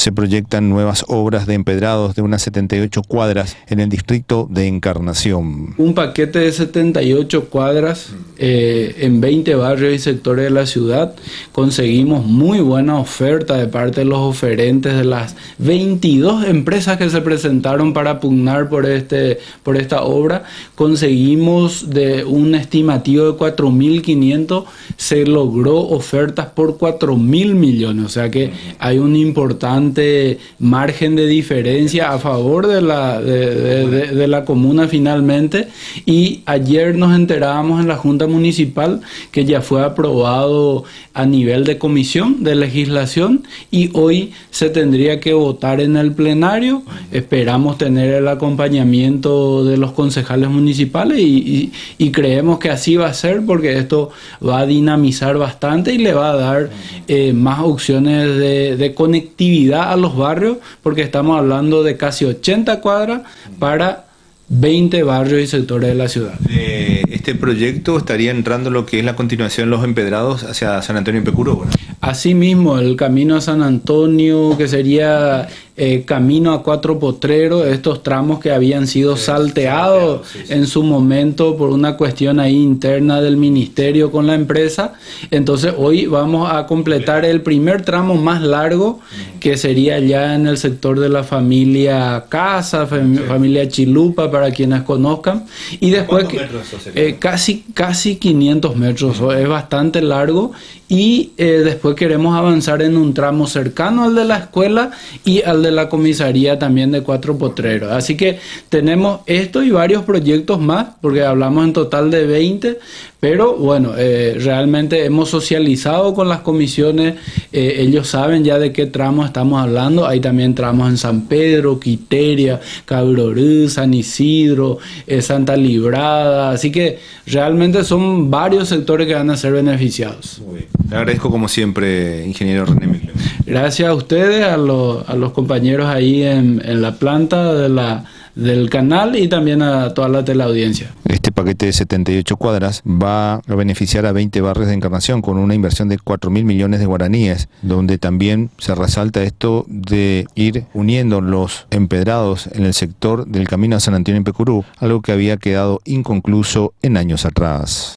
Se proyectan nuevas obras de empedrados de unas 78 cuadras en el distrito de Encarnación. Un paquete de 78 cuadras eh, en 20 barrios y sectores de la ciudad. Conseguimos muy buena oferta de parte de los oferentes de las 22 empresas que se presentaron para pugnar por, este, por esta obra. Conseguimos de un estimativo de 4.500, se logró ofertas por 4.000 millones. O sea que hay un importante margen de diferencia a favor de la, de, la comuna finalmente. Y ayer nos enterábamos en la Junta Municipal que ya fue aprobado a nivel de comisión de legislación y hoy se tendría que votar en el plenario. Esperamos tener el acompañamiento de los concejales municipales y, creemos que así va a ser porque esto va a dinamizar bastante y le va a dar eh, más opciones de, de conectividad a los barrios, porque estamos hablando de casi 80 cuadras para 20 barrios y sectores de la ciudad. este proyecto estaría entrando lo que es la continuación de los empedrados hacia San Antonio y Pecuro. Bueno. Asimismo, el camino a San Antonio, que sería eh, camino a Cuatro Potreros, estos tramos que habían sido salteados en su momento por una cuestión ahí interna del ministerio con la empresa. Entonces hoy vamos a completar el primer tramo más largo, que sería ya en el sector de la familia Casa, familia Chilupa, para quienes conozcan. Y después eh, casi, casi 500 metros, es bastante largo. Y eh, después queremos avanzar en un tramo cercano al de la escuela y al de la comisaría también de Cuatro Potreros. Así que tenemos esto y varios proyectos más, porque hablamos en total de 20, pero bueno, eh, realmente hemos socializado con las comisiones, eh, ellos saben ya de qué tramos estamos hablando, hay también tramos en San Pedro, Quiteria, Cabrorú, San Isidro, eh, Santa Librada, así que realmente son varios sectores que van a ser beneficiados. Muy bien. Le agradezco como siempre, ingeniero René. Gracias a ustedes, a, los, a los compañeros ahí en, en la planta de la del canal y también a toda la teleaudiencia. Este paquete de 78 cuadras va a beneficiar a 20 barrios de Encarnación con una inversión de 4 mil millones de guaraníes, donde también se resalta esto de ir uniendo los empedrados en el sector del camino a San Antonio en Pecurú, algo que había quedado inconcluso en años atrás.